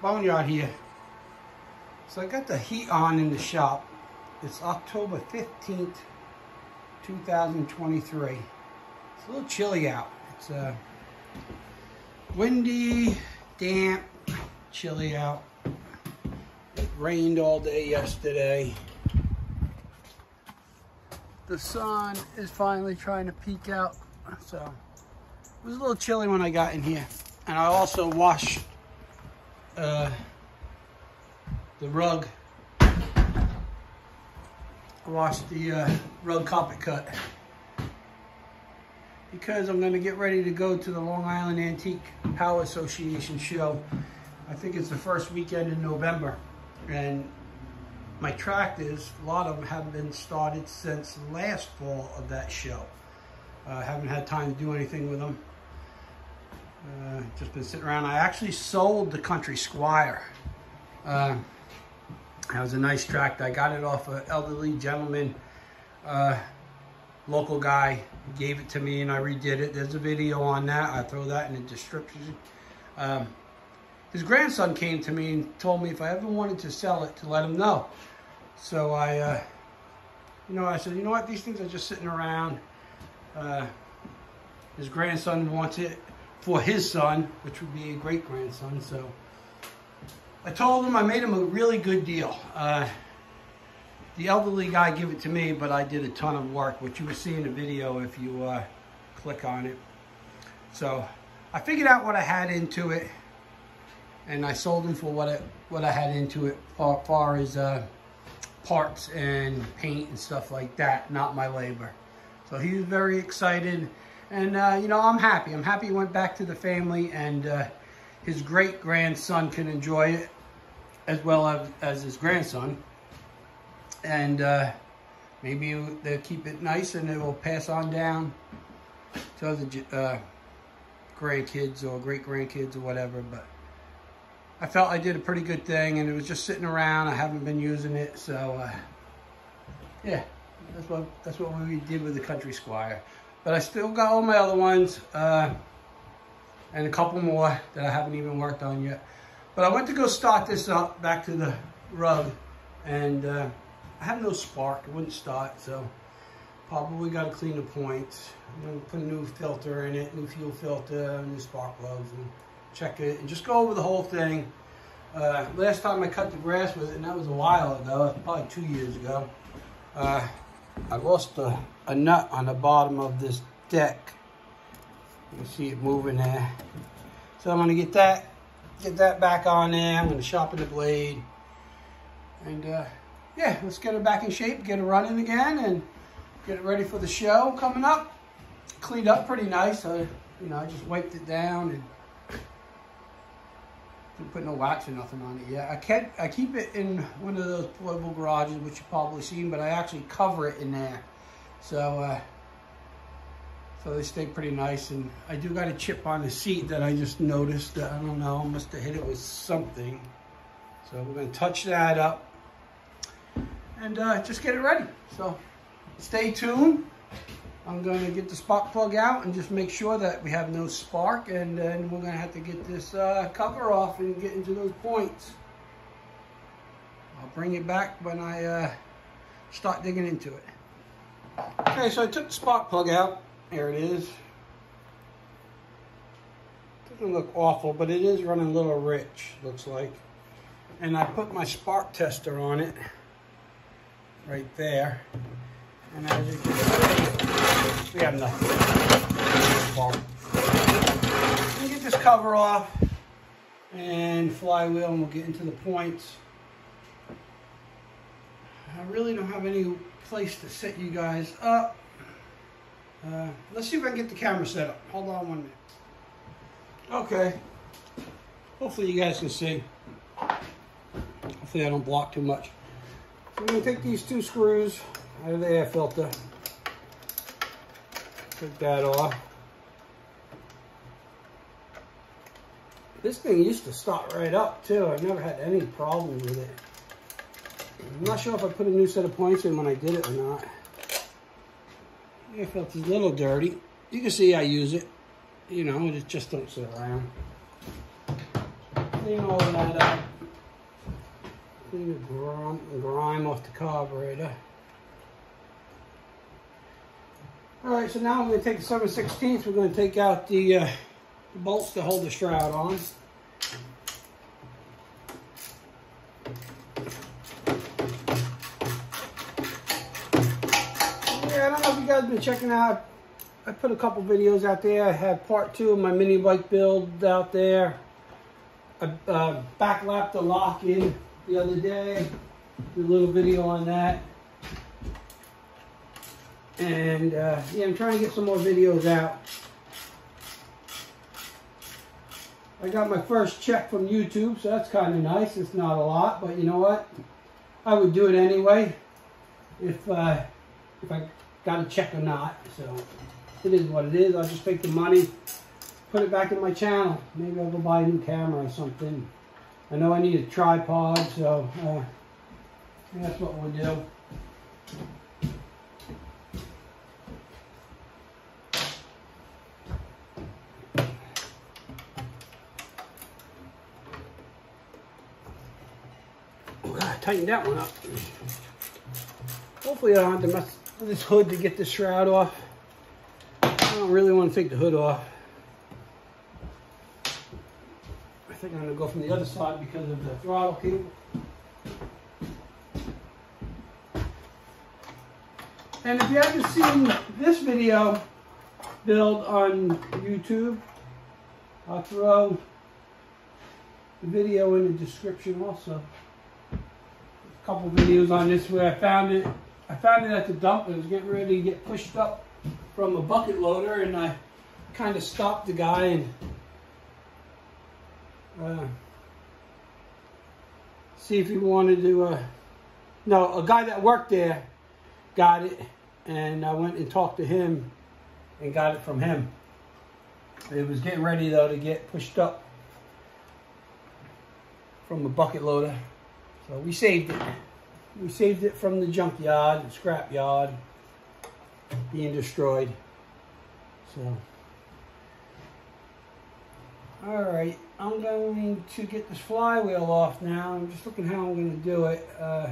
Boneyard here. So I got the heat on in the shop. It's October 15th, 2023. It's a little chilly out. It's uh, windy, damp, chilly out. It rained all day yesterday. The sun is finally trying to peek out. So it was a little chilly when I got in here. And I also washed uh, the Rugg. I washed the uh, Rugg carpet cut because I'm going to get ready to go to the Long Island Antique Power Association show. I think it's the first weekend in November. And my tractors, a lot of them haven't been started since last fall of that show. I uh, haven't had time to do anything with them. Uh, just been sitting around. I actually sold the Country Squire. Uh, that was a nice tract. I got it off an elderly gentleman, uh, local guy, gave it to me and I redid it. There's a video on that. I throw that in the description. Um, his grandson came to me and told me if I ever wanted to sell it to let him know. So I, uh, you know, I said, you know what, these things are just sitting around. Uh, his grandson wants it for his son, which would be a great grandson. So I told him I made him a really good deal. Uh, the elderly guy gave it to me, but I did a ton of work, which you will see in the video if you uh, click on it. So I figured out what I had into it, and I sold him for what I, what I had into it, far, far as uh, parts and paint and stuff like that, not my labor. So he was very excited. And, uh, you know, I'm happy. I'm happy he went back to the family and uh, his great-grandson can enjoy it as well as, as his grandson. And uh, maybe they'll keep it nice and it will pass on down to other uh, grandkids or great-grandkids or whatever. But I felt I did a pretty good thing and it was just sitting around. I haven't been using it. So, uh, yeah, that's what, that's what we did with the Country Squire. But I still got all my other ones uh, and a couple more that I haven't even worked on yet. But I went to go start this up back to the Rugg and uh, I have no spark. It wouldn't start, so probably got to clean the points. I'm going to put a new filter in it, new fuel filter, new spark plugs, and check it, and just go over the whole thing. Uh, last time I cut the grass with it, and that was a while ago, probably two years ago, uh, I lost a, a nut on the bottom of this deck. You can see it moving there. So I'm gonna get that, get that back on there. I'm gonna sharpen the blade. And uh, yeah, let's get it back in shape, get it running again, and get it ready for the show coming up. Cleaned up pretty nice. I, you know, I just wiped it down and didn't put no wax or nothing on it yet. I kept, I keep it in one of those portable garages, which you've probably seen, but I actually cover it in there. So, uh, so they stay pretty nice. And I do got a chip on the seat that I just noticed. I don't know, must have hit it with something. So we're gonna touch that up and uh, just get it ready. So stay tuned. I'm going to get the spark plug out and just make sure that we have no spark and then we're going to have to get this uh, cover off and get into those points. I'll bring it back when I uh, start digging into it. Okay, so I took the spark plug out. Here it is. Doesn't look awful, but it is running a little rich, looks like. And I put my spark tester on it right there. And as you can see, we have nothing. get this cover off and flywheel and we'll get into the points. I really don't have any place to set you guys up. Uh, let's see if I can get the camera set up. Hold on one minute. Okay. Hopefully you guys can see. Hopefully I don't block too much. So I'm going to take these two screws out of the air filter. Take that off. This thing used to start right up too. I've never had any problem with it. I'm not sure if I put a new set of points in when I did it or not. It felt a little dirty. You can see I use it. You know, it just don't sit around. clean all that up. Clean the grime off the carburetor. All right, so now we're gonna take the 7 16th, we're gonna take out the, uh, the bolts to hold the shroud on. Yeah, I don't know if you guys been checking out. I put a couple videos out there. I had part two of my mini bike build out there. I uh, backlapped the Locke in the other day. Did a little video on that. And uh, yeah, I'm trying to get some more videos out. I got my first check from YouTube, so that's kind of nice. It's not a lot, but you know what? I would do it anyway if uh, if I got a check or not. So it is what it is. I'll just take the money, put it back in my channel. Maybe I'll go buy a new camera or something. I know I need a tripod, so uh, that's what we'll do. Tighten that one up. Hopefully I don't have to mess with this hood to get the shroud off. I don't really want to take the hood off. I think I'm going to go from the other side because of the throttle cable. And if you haven't seen this video build on YouTube, I'll throw the video in the description also couple videos on this where I found it. I found it at the dump. It was getting ready to get pushed up from a bucket loader, and I kind of stopped the guy and uh, see if he wanted to. Uh, no, a guy that worked there got it, and I went and talked to him and got it from him. It was getting ready though to get pushed up from a bucket loader. So we saved it. We saved it from the junkyard, scrap yard, being destroyed. So, all right, I'm going to get this flywheel off now. I'm just looking how I'm going to do it. Uh,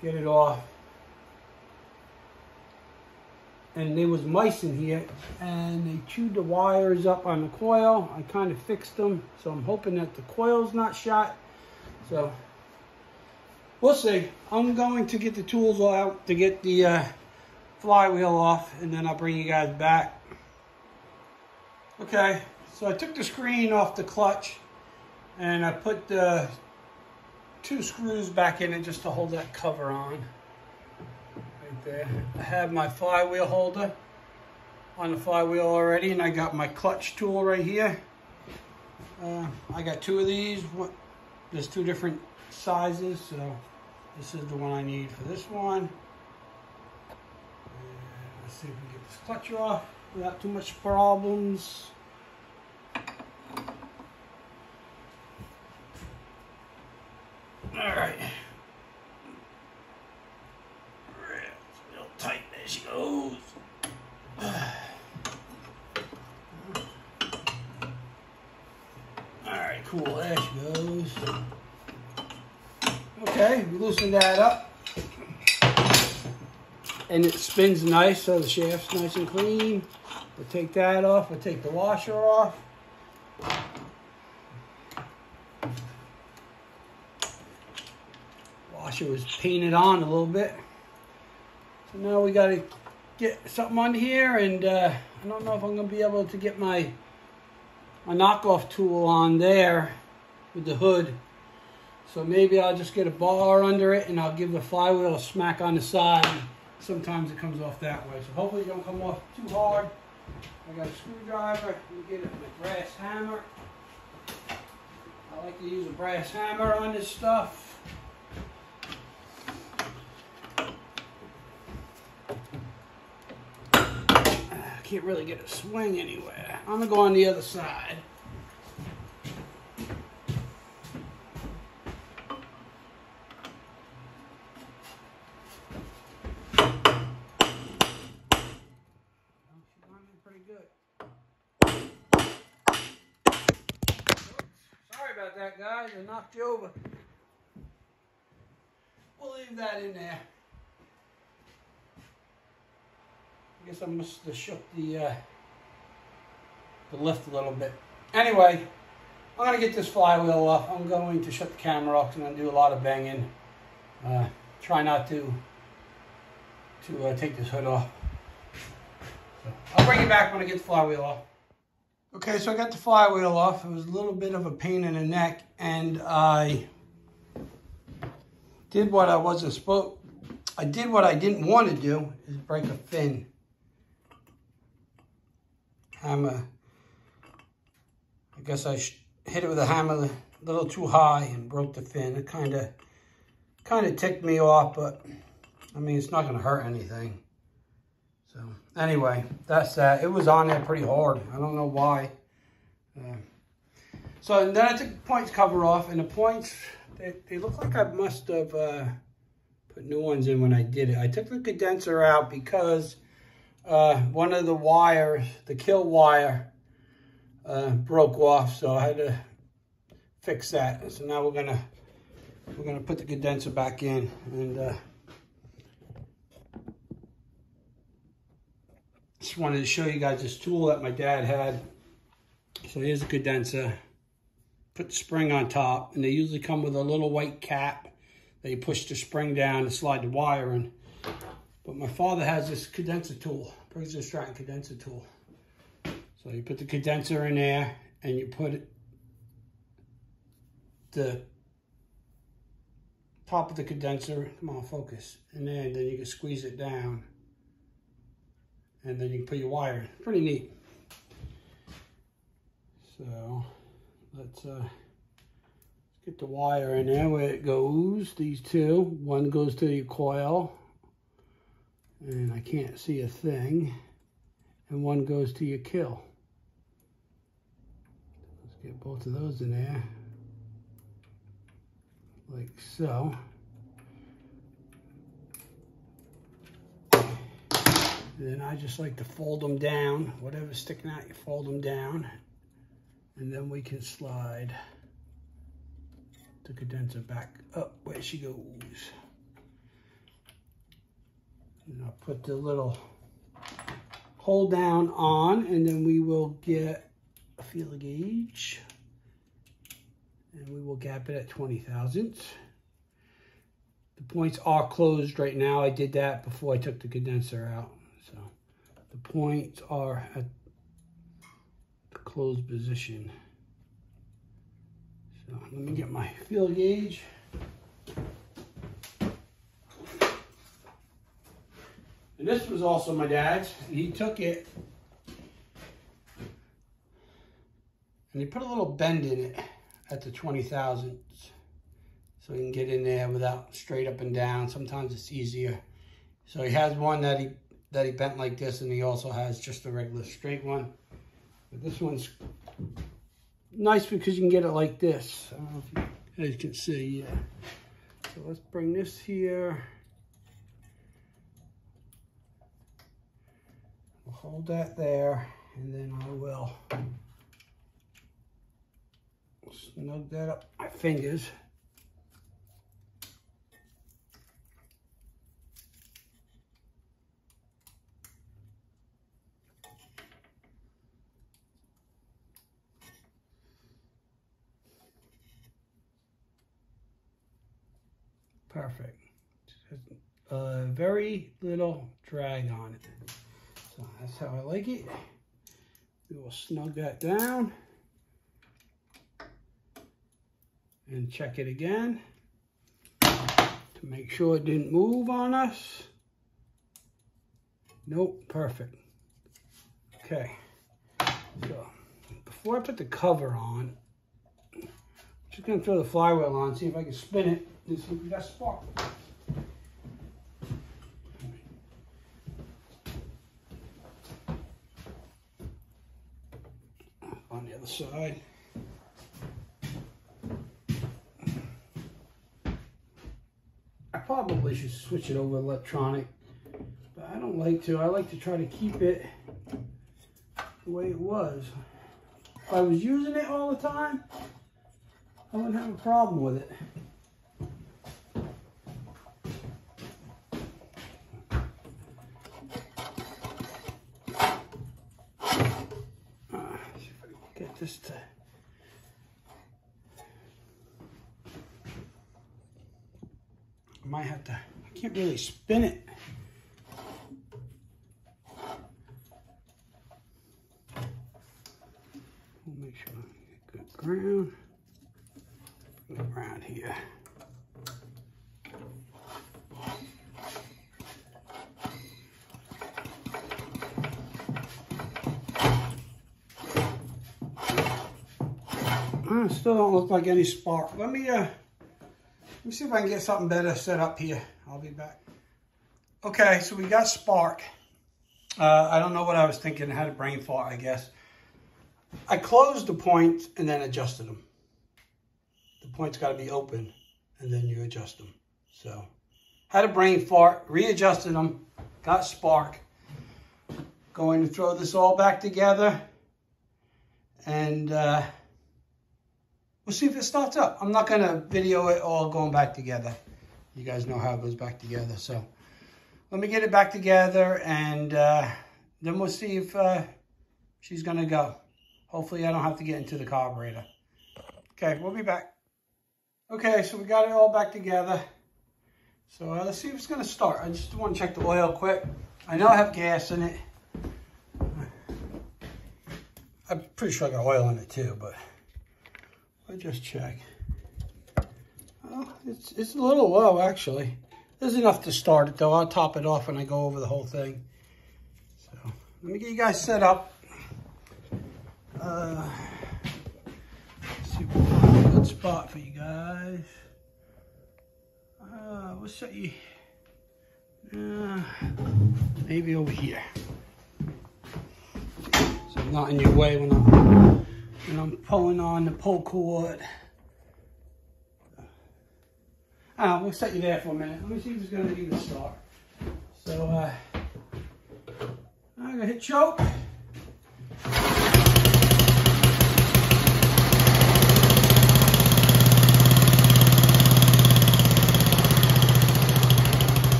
get it off and there was mice in here and they chewed the wires up on the coil. I kind of fixed them, so I'm hoping that the coil's not shot. So we'll see. I'm going to get the tools out to get the uh, flywheel off and then I'll bring you guys back. Okay, so I took the screen off the clutch and I put the two screws back in it just to hold that cover on there. I have my flywheel holder on the flywheel already and I got my clutch tool right here. Uh, I got two of these. There's two different sizes, so this is the one I need for this one. And let's see if we can get this clutch off without too much problems. All right. cool. There she goes. Okay, we loosen that up. And it spins nice, so the shaft's nice and clean. We'll take that off. We'll take the washer off. Washer was painted on a little bit. So now we got to get something on here, and uh, I don't know if I'm going to be able to get my a knockoff tool on there with the hood. So maybe I'll just get a bar under it and I'll give the flywheel a smack on the side. Sometimes it comes off that way. So hopefully it don't come off too hard. I got a screwdriver. Let get a brass hammer. I like to use a brass hammer on this stuff. I can't really get a swing anywhere. I'm gonna go on the other side. About that, guys. I knocked you over. We'll leave that in there. I guess I must have shook the, uh, the lift a little bit. Anyway, I'm going to get this flywheel off. I'm going to shut the camera off. I'm going to do a lot of banging. Uh, try not to to uh, take this hood off. I'll bring it back when I get the flywheel off. Okay, so I got the flywheel off. It was a little bit of a pain in the neck, and I did what I wasn't supposed. I did what I didn't want to do is break a fin. Hammer. I guess I hit it with a hammer a little too high and broke the fin. It kind of kind of ticked me off, but I mean, it's not going to hurt anything. So anyway, that's that. It was on there pretty hard. I don't know why. Uh, so then I took the points cover off, and the points, they, they look like I must have uh, put new ones in when I did it. I took the condenser out because uh, one of the wires, the kill wire, uh, broke off, so I had to fix that. So now we're gonna we're gonna put the condenser back in, and just wanted to show you guys this tool that my dad had. So here's a condenser. Put the spring on top, and they usually come with a little white cap that you push the spring down to slide the wire in. But my father has this condenser tool, Briggs & Stratton condenser tool. So you put the condenser in there, and you put the top of the condenser, come on, focus, and then, then you can squeeze it down and then you can put your wire. Pretty neat. So let's uh, get the wire in there where it goes. These two, one goes to the coil, and I can't see a thing, and one goes to your kill. Let's get both of those in there, like so. Then I just like to fold them down. Whatever's sticking out, you fold them down. And then we can slide the condenser back up where she goes. And I'll put the little hold down on and then we will get a feeler gauge and we will gap it at 20 thousandths. The points are closed right now. I did that before I took the condenser out. The points are at the closed position. So let me get my feel gauge. And this was also my dad's. He took it and he put a little bend in it at the 20 thousandths so he can get in there without straight up and down. Sometimes it's easier. So he has one that he that he bent like this, and he also has just a regular straight one. But this one's nice because you can get it like this. If you can see, yeah. So let's bring this here. We'll hold that there, and then I will snug that up my fingers. Perfect. A very little drag on it. So that's how I like it. We will snug that down. And check it again to make sure it didn't move on us. Nope, perfect. Okay, so before I put the cover on, I'm just gonna throw the flywheel on, see if I can spin it this will be got spark. On the other side. I probably should switch it over electronic, but I don't like to. I like to try to keep it the way it was. If I was using it all the time, I wouldn't have a problem with it. Uh, see if I can get this to I might have to, I can't really spin it. We'll make sure I get good ground. Around here. Uh, still don't look like any spark. Let me uh, let me see if I can get something better set up here. I'll be back. Okay, so we got spark. Uh, I don't know what I was thinking. I had a brain fart, I guess. I closed the points and then adjusted them. The points got to be open and then you adjust them. So, had a brain fart, readjusted them, got spark. Going to throw this all back together and uh, we'll see if it starts up. I'm not going to video it all going back together. You guys know how it goes back together. So let me get it back together and uh, then we'll see if uh, she's going to go. Hopefully I don't have to get into the carburetor. Okay, we'll be back. Okay, so we got it all back together. So uh, let's see if it's going to start. I just want to check the oil quick. I know I have gas in it. I'm pretty sure I got oil in it too, but let's just check. It's, it's a little low actually. There's enough to start it though. I'll top it off when I go over the whole thing. So let me get you guys set up. Uh, see if we find a good spot for you guys. Uh, we'll set you, uh, maybe over here so I'm not in your way when I'm, when I'm pulling on the pull cord. Ah, we'll set you there for a minute. Let me see if it's going to even start. So, uh, I'm going to hit choke.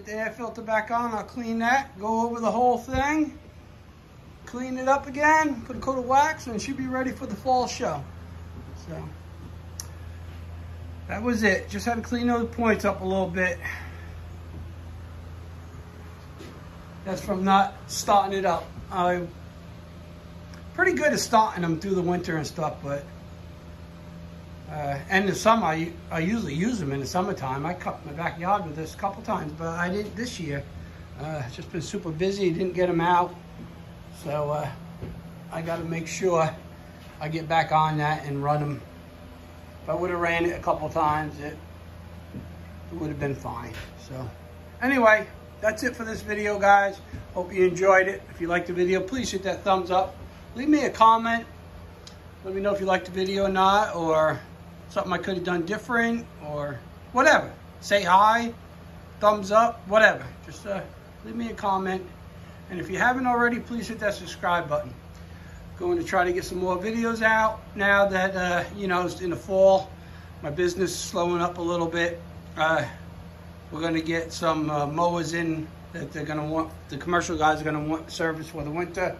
Get the air filter back on. I'll clean that, go over the whole thing, clean it up again, put a coat of wax, and it should be ready for the fall show. So that was it. Just had to clean those points up a little bit. That's from not starting it up. I'm pretty good at starting them through the winter and stuff, but uh, and the summer, I, I usually use them in the summertime. I cut my backyard with this a couple times, but I didn't this year. Uh, just been super busy, didn't get them out. So uh, I got to make sure I get back on that and run them. If I would have ran it a couple times, it, it would have been fine. So anyway, that's it for this video, guys. Hope you enjoyed it. If you liked the video, please hit that thumbs up. Leave me a comment. Let me know if you liked the video or not, or something I could have done different, or whatever. Say hi, thumbs up, whatever. Just uh, leave me a comment. And if you haven't already, please hit that subscribe button. Going to try to get some more videos out now that, uh, you know, it's in the fall. My business is slowing up a little bit. Uh, we're going to get some uh, mowers in that they're going to want, the commercial guys are going to want service for the winter.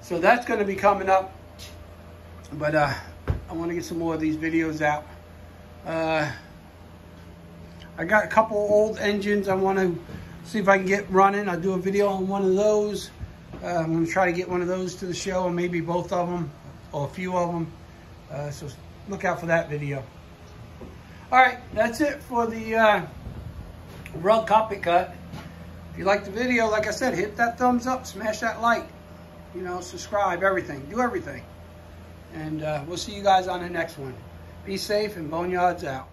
So that's going to be coming up. But uh, I want to get some more of these videos out. Uh, I got a couple old engines I want to see if I can get running. I'll do a video on one of those. Uh, I'm going to try to get one of those to the show, or maybe both of them, or a few of them. Uh, so look out for that video. All right, that's it for the uh, Rugg carpet cut. If you like the video, like I said, hit that thumbs up, smash that like, you know, subscribe, everything, do everything. And uh, we'll see you guys on the next one. Be safe and Boneyards out.